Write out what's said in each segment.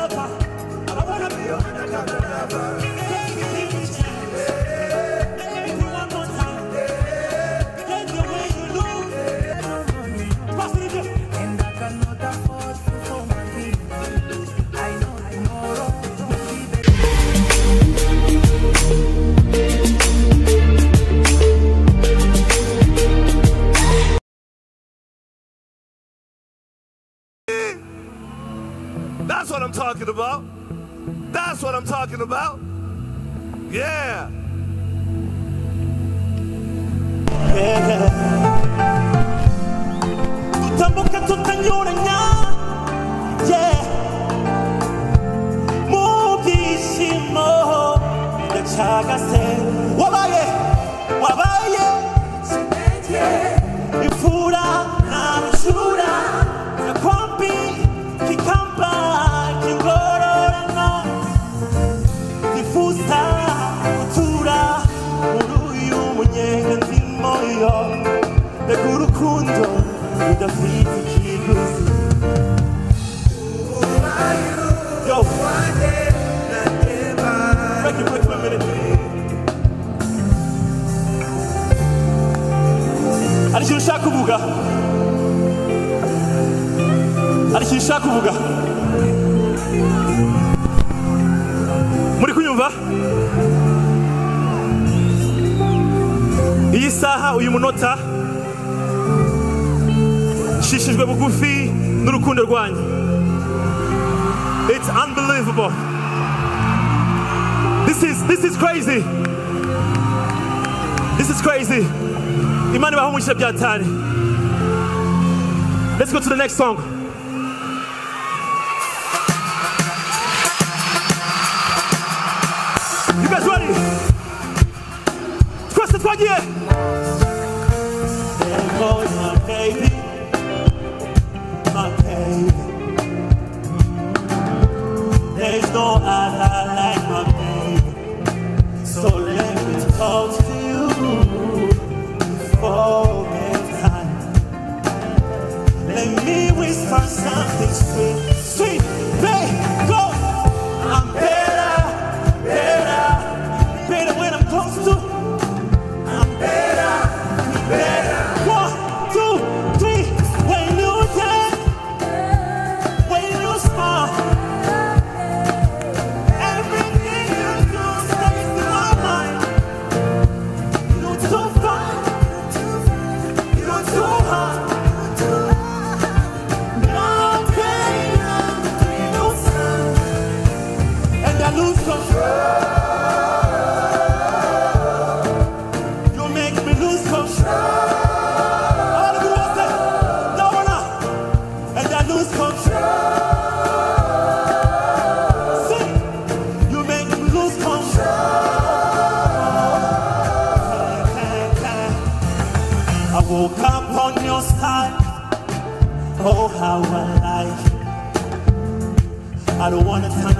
lover. I wanna be your undercover lover. Talking about. That's what I'm talking about. Yeah. yeah. wabaye rudafite ikiguzi Yo. Break it, break it, a minute. hari ikintu ushaka kuvuga hari ikintu ushaka kuvuga muri kunyumva? Iyi saha uyu munota. Bugufi n'urukundo rwanyu. It's unbelievable. This is this is crazy. This is crazy. Imana let's go to the next song. You guys ready? Twagiye. There wanna turn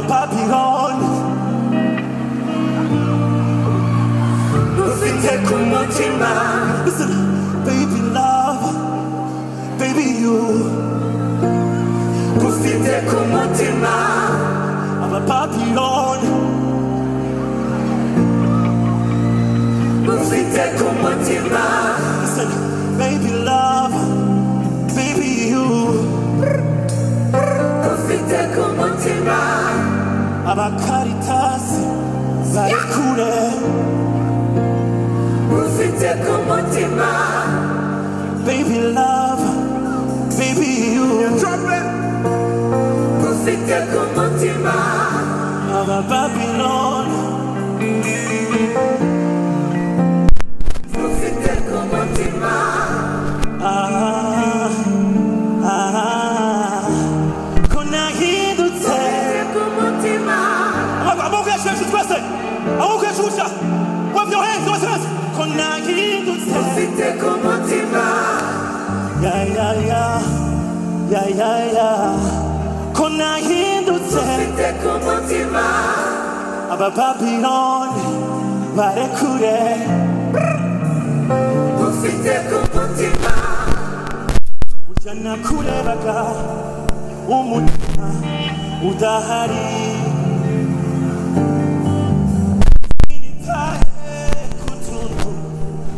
aba Babylon. Ufite ku baby love, baby you. Ufite ku mutima. Aba Babylon. ufite ku mutima. Listen, baby love. Baby you. Ufite ku mutima abakaritasi bari kure ufite ku mutima. Baby love baby you. Ufite ku mutima. Aba babylon ya ya ya ko nahindutse ufite ku mutima aba babiloni barekure ufite ku mutima ujya nakurebaga umutima udahari. Sinitaye ku tuntu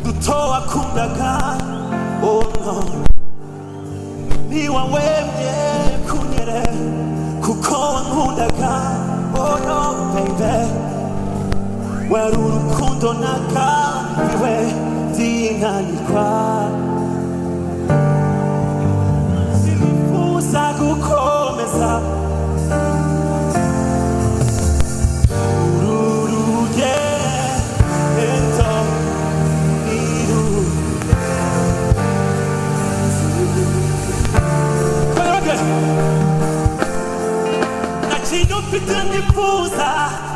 duto wakundaga oh no ntiwawemye kunyere kuko wankundaga oh no baby. Wari urukundo nakambiwe byinanirwa sinifuza gukomeza paixão de difusa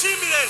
tumushimire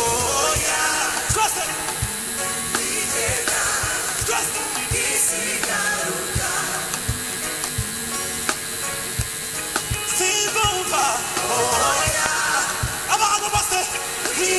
Oh yeah.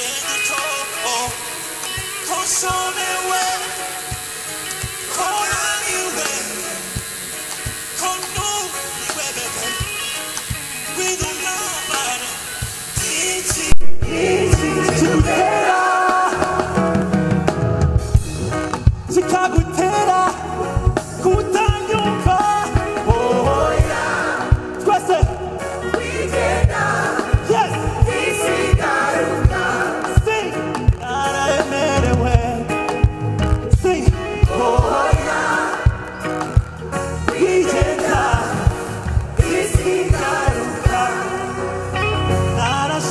take on toll. Oh, oh,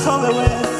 song away.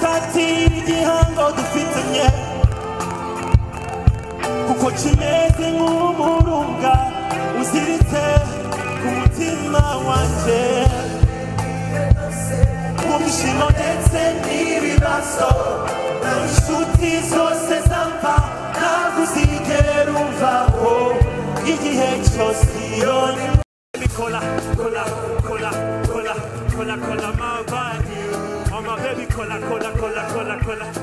utati igihango dufitanye kuko kimeze nk'umurunga uziritse ku mutima wanjye mu byishimo ndetse n'ibibazo inshuti zose zampa ntabwo uzigera umvaho igihe cyose iyo ni kola kola kola kola kola kola mama cola, cola, cola, cola, cola.